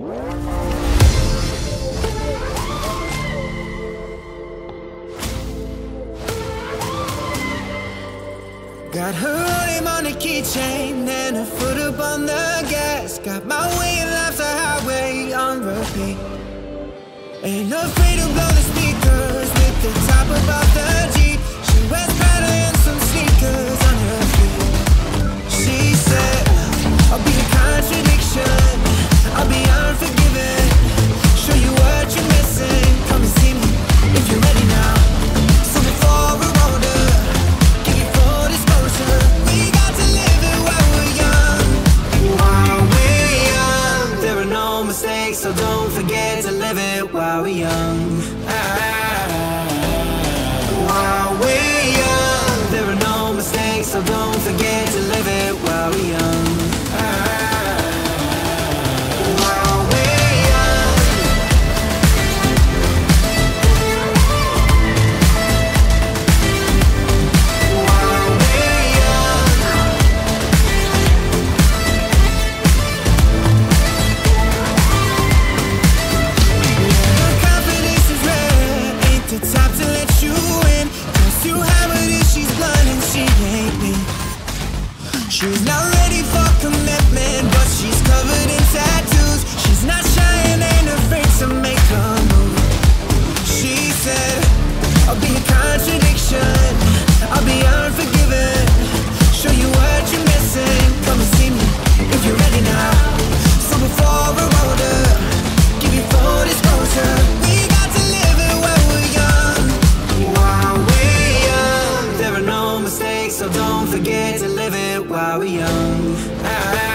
Got her name on a keychain and her foot up on the gas. Got my way and life's a highway on repeat. Ain't afraid to blow the speakers with the top of the Jeep. She while we're young. Ah, while we're young, there are no mistakes, so don't. She's blind and she ain't me. She's not ready for to live it while we're young.